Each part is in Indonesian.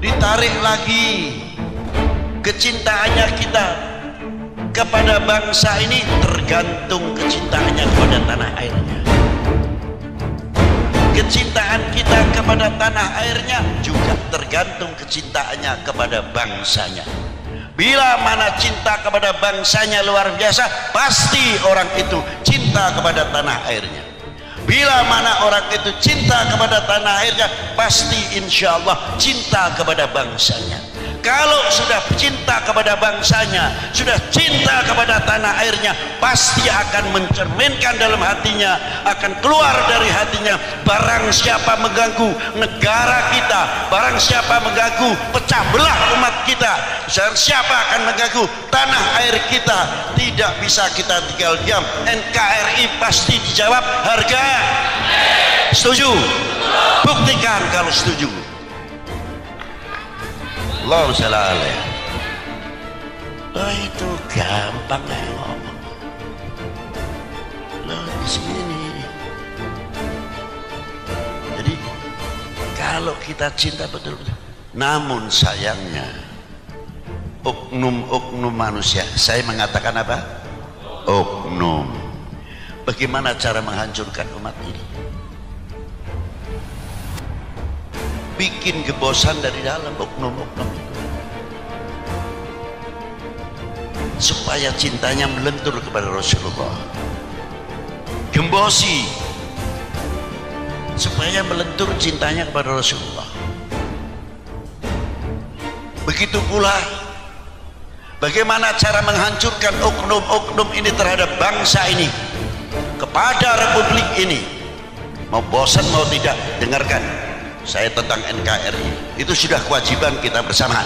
ditarik lagi kecintaannya kita kepada bangsa ini tergantung kecintaannya kepada tanah airnya. Kecintaan kita kepada tanah airnya juga tergantung kecintaannya kepada bangsanya. Bila mana cinta kepada bangsanya luar biasa pasti orang itu cinta kepada tanah airnya bila mana orang itu cinta kepada tanah airnya pasti insya Allah cinta kepada bangsanya kalau sudah cinta kepada bangsanya sudah cinta kepada tanah airnya pasti akan mencerminkan dalam hatinya akan keluar dari hatinya barang siapa mengganggu negara kita barang siapa mengganggu pecah belah umat kita barang siapa akan mengganggu tanah air kita tidak bisa kita tinggal diam. NKRI pasti dijawab harga. Setuju? Buktikan kalau setuju Allah salah oh itu gampang ya ngomong loh di sini jadi kalau kita cinta betul-betul namun sayangnya oknum-oknum manusia saya mengatakan apa? Oknum. Bagaimana cara menghancurkan umat ini? Bikin gebosan dari dalam oknum-oknum supaya cintanya melentur kepada Rasulullah. Gembosi. Supaya melentur cintanya kepada Rasulullah. Begitu pula bagaimana cara menghancurkan oknum-oknum ini terhadap bangsa ini kepada republik ini. Mau bosan mau tidak dengarkan saya tentang NKRI itu sudah kewajiban kita bersama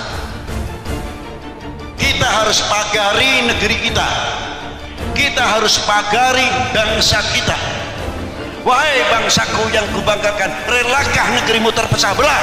kita harus pagari negeri kita. Kita harus pagari bangsa kita. Wahai bangsaku yang kubanggakan relakah negerimu terpecah belah